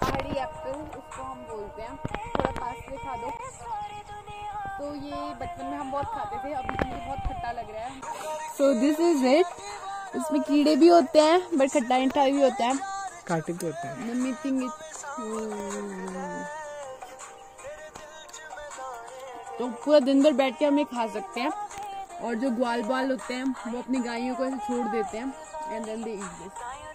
पहाड़ी एप्पल उसको हम बोलते हैं। थोड़ा पास से खा दो। तो ये बचपन में हम बहुत खाते थे अभी मुझे बहुत खट्टा लग रहा है। सो दिस इज़ इट इसमें कीड़े भी होते हैं बट खट्टा मीठा भी होता है। काटे भी होते हैं। मीटिंग इट तो पूरा दिन भर बैठ के हम ये खा सकते हैं। और जो ग्वाल बाल होते हैं वो अपनी गायों को ऐसे छोड़ देते हैं। And then they eat this